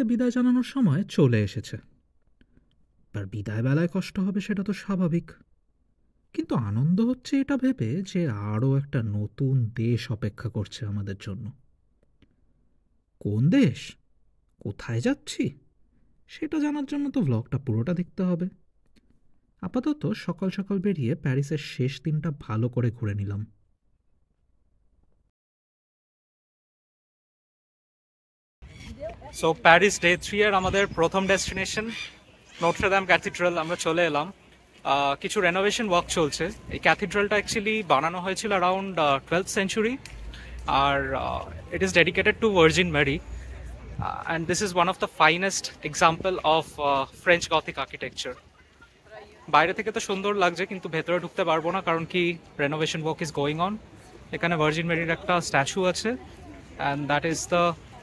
প্যারিসকে বিদায় জানানোর সময় চলে এসেছে। আর বিদায় বেলায় কষ্ট হবে সেটা তো স্বাভাবিক। কিন্তু আনন্দ হচ্ছে এটা ভেবে যে আরও একটা নতুন দেশ অপেক্ষা করছে আমাদের জন্য। কোন দেশ? কোথায় যাচ্ছি? সেটা জানার জন্য তো ভ্লগটা পুরোটা দেখতে হবে। আপাতত সকাল সকাল বেরিয়ে প্যারিসের শেষ দিনটা ভালো করে ঘুরে নিলাম। সো প্যারিস ডে থ্রি এর আমাদের প্রথম ডেস্টিনেশন নোট্রেদাম ক্যাথিড্রাল আমরা চলে এলাম। কিছু রেনোভেশন ওয়ার্ক চলছে। এই ক্যাথিড্রালটা অ্যাকচুয়ালি বানানো হয়েছিল around twelve century R it is dedicated to Virgin Mary and this is one of the finest example of French Gothic architecture বাইরে থেকে তো সুন্দর লাগছে, কিন্তু ভেতরে ঢুকতে পারব না, কারণ কি renovation work is going on এখানে ভার্জিন মেরির একটা স্ট্যাচু আছে অ্যান্ড দ্যাট ইজ দ্য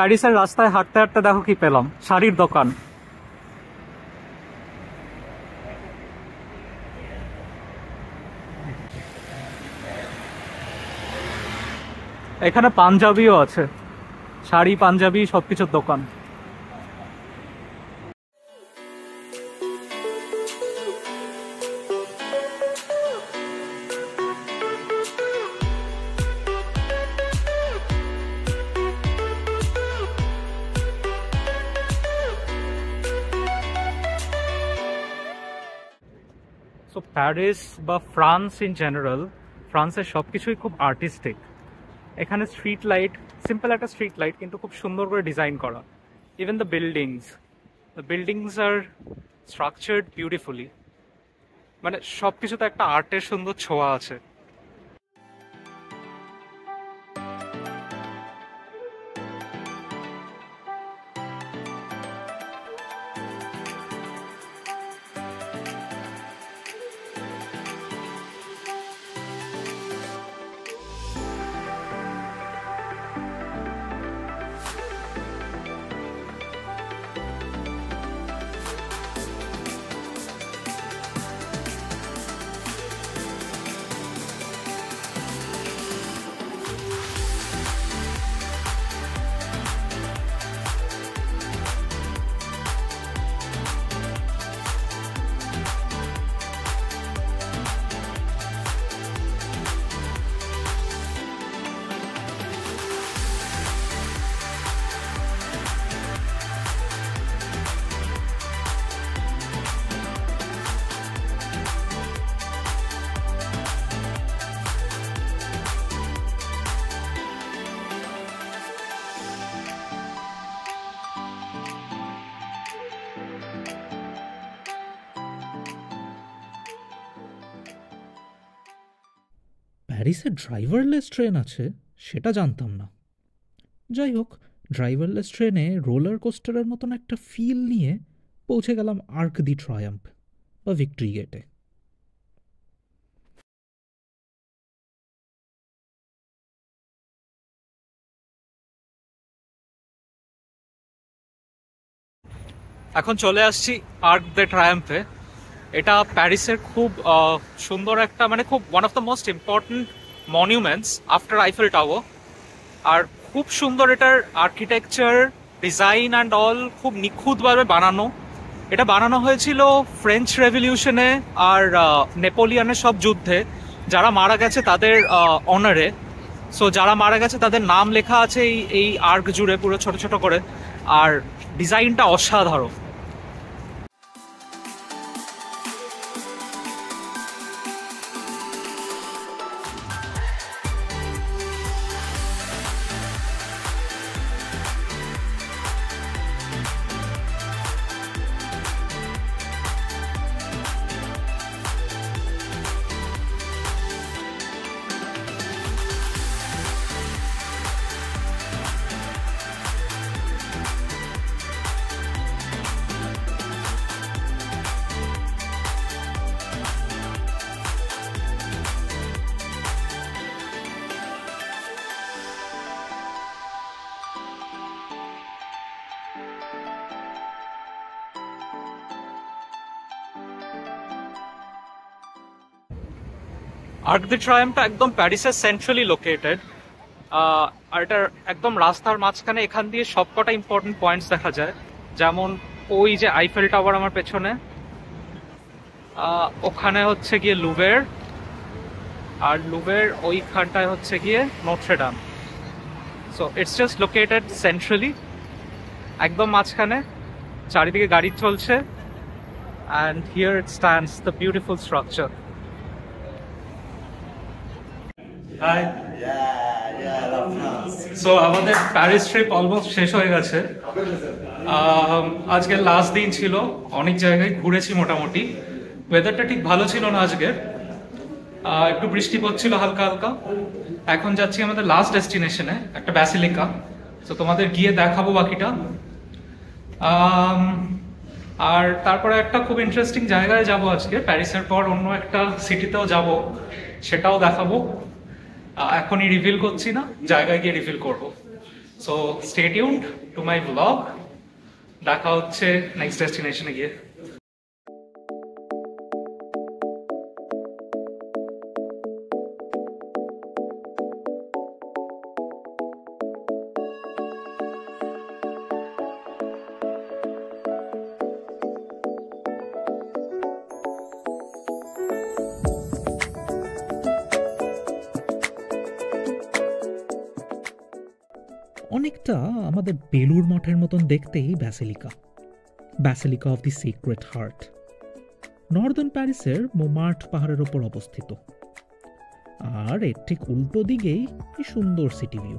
প্যারিসের রাস্তায় হাঁটতে হাঁটতে দেখো কি পেলাম? শাড়ির দোকান। এখানে পাঞ্জাবিও আছে। শাড়ি, পাঞ্জাবি সবকিছুর দোকান। প্যারিস বা ফ্রান্স ইন জেনারেল ফ্রান্সের সব কিছুই খুব আর্টিস্টিক এখানে স্ট্রিট লাইট সিম্পল একটা স্ট্রিট লাইট কিন্তু খুব সুন্দর করে ডিজাইন করা। Even the buildings the buildings are structured beautifully মানে সব কিছুতে একটা আর্টের সুন্দর ছোঁয়া আছে। প্যারিসে ড্রাইভারলেস ট্রেন আছে, সেটা জানতাম না। যাই হোক ড্রাইভারলেস ট্রেনে রোলার কোস্টারের মতন একটা ফিল নিয়ে পৌঁছে গেলাম আর্ক দি ট্রায়াম্প বা ভিক্টরি গেটে এখন চলে আসছি আর্ক দ্য ট্রায়াম্পে এটা প্যারিসের খুব সুন্দর একটা মানে খুব one of the most important monuments after Eiffel Tower আর খুব সুন্দর এটার আর্কিটেকচার ডিজাইন অ্যান্ড অল খুব নিখুঁতভাবে বানানো। এটা বানানো হয়েছিল ফ্রেঞ্চ রেভলিউশনে আর নেপোলিয়নের সব যুদ্ধে। যারা মারা গেছে তাদের অনারে সো যারা মারা গেছে তাদের নাম লেখা আছে এই এই আর্ক জুড়ে পুরো ছোট ছোট করে। আর ডিজাইনটা অসাধারণ। আর্ক দি ট্রায়ামটা একদম প্যারিসের সেন্ট্রালি লোকেটেড আর এটার একদম রাস্তার মাঝখানে এখান দিয়ে সবকটা ইম্পর্টেন্ট পয়েন্টস দেখা যায়। যেমন ওই যে আইফেল টাওয়ার আমার পেছনে ওখানে হচ্ছে গিয়ে লুবের আর লুবের ওইখানটায় হচ্ছে গিয়ে Notre Dame so it's just located centrally একদম মাঝখানে, চারিদিকে গাড়ি চলছে and here it stands the beautiful structure hi so আমাদের প্যারিস ট্রিপ অলমোস্ট শেষ হয়ে গেছে। আম, আজকে লাস্ট দিন ছিল। অনেক জায়গায় ঘুরেছি মোটামুটি। ওয়েদারটা ঠিক ভালো ছিল না আজকের একটু বৃষ্টি পড়ছিল হালকা হালকা। এখন যাচ্ছি আমাদের লাস্ট ডেস্টিনেশনে একটা ব্যাসিলিকা তো তোমাদের গিয়ে দেখাবো বাকিটা। আর তারপরে একটা খুব ইন্টারেস্টিং জায়গায় যাব আজকে। প্যারিসের পর অন্য একটা সিটিতেও যাব। সেটাও দেখাবো। এখনই রিভিল করছি না, জায়গায় গিয়ে রিভিল করব। So stay tuned to my blog দেখা হচ্ছে নেক্সট ডেস্টিনেশনে গিয়ে। অনেকটা আমাদের বেলুর মঠের মতন দেখতেই basilica basilica of the secret heart northern প্যারিসের মোমার্ট পাহাড়ের ওপর অবস্থিত। আর এর ঠিক উল্টো দিকেই সুন্দর সিটি ভিউ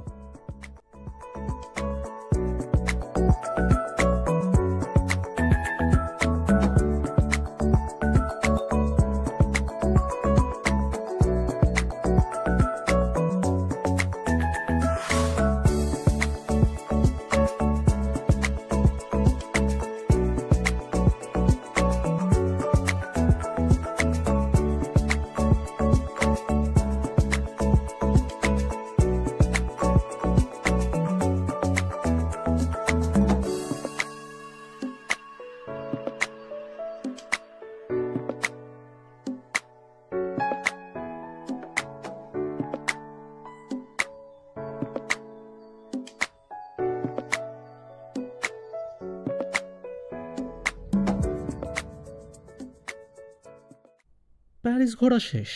প্যারিস ঘোরা শেষ।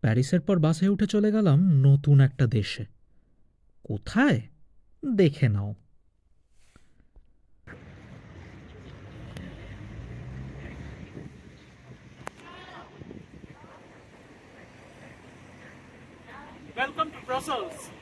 প্যারিসের পর বাসে উঠে চলে গেলাম নতুন একটা দেশে। কোথায়? দেখে নাও। Welcome to ব্রাসেলস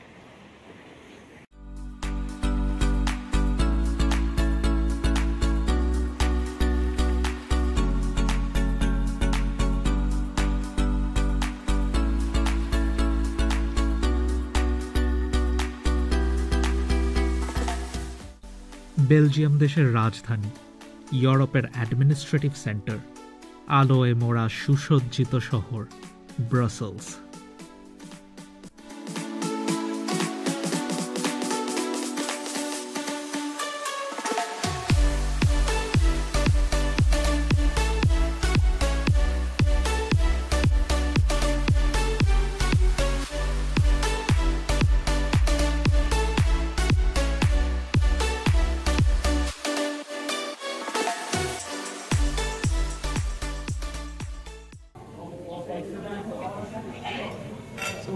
বেলজিয়াম দেশের রাজধানী ইউরোপের অ্যাডমিনিস্ট্রেটিভ সেন্টার আলোয় মোড়া সুসজ্জিত শহর ব্রাসেলস।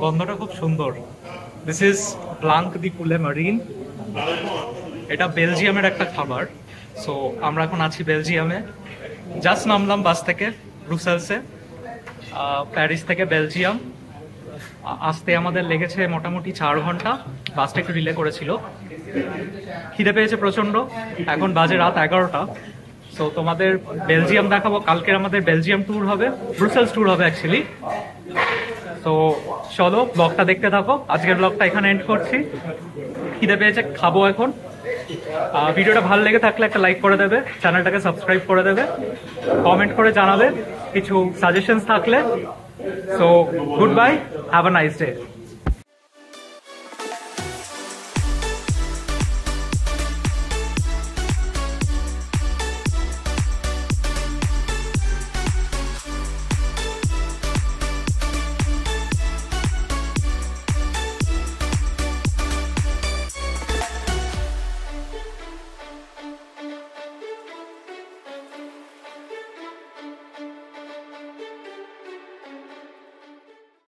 গন্ধটা খুব সুন্দর। দিস ইজ ব্লাঙ্ক দি কুলে মারিন এটা বেলজিয়ামের একটা খাবার। সো আমরা এখন আছি বেলজিয়ামে জাস্ট নামলাম বাস থেকে ব্রুসেলসে আহ, প্যারিস থেকে বেলজিয়াম আসতে আমাদের লেগেছে মোটামুটি চার ঘণ্টা। বাসটা একটু রিলে করেছিল। খিদে পেয়েছে প্রচণ্ড এখন বাজে রাত এগারোটা। সো তোমাদের বেলজিয়াম দেখাবো। কালকের আমাদের বেলজিয়াম ট্যুর হবে। ব্রুসেলস ট্যুর হবে অ্যাকচুয়ালি তো চলো ব্লগটা দেখতে থাকো। আজকের ব্লগটা এখানে এন্ড করছি। খিদে পেয়েছে, খাব এখন। ভিডিওটা ভালো লেগে থাকলে একটা লাইক করে দেবে চ্যানেলটাকে সাবস্ক্রাইব করে দেবে। কমেন্ট করে জানাবে, কিছু সাজেশনস থাকলে। So goodbye have a nice day